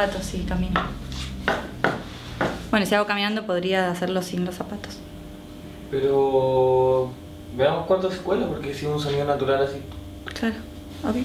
zapatos si camino. Bueno, si hago caminando podría hacerlo sin los zapatos. Pero veamos cuánto se cuela, porque si es un sonido natural así. Claro, obvio.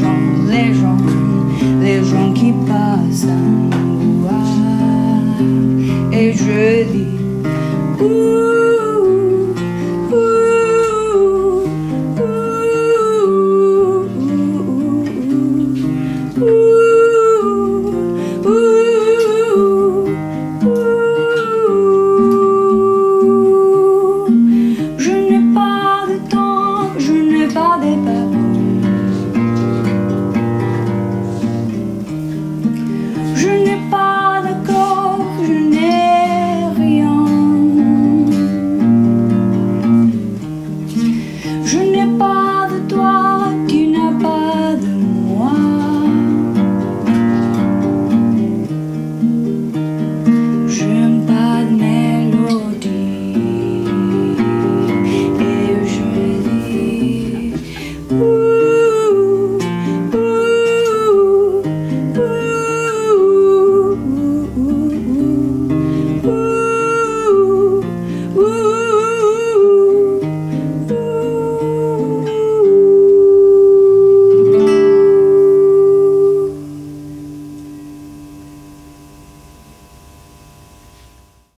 gens, les gens, les gens qui passent à nous voir. Et je dis,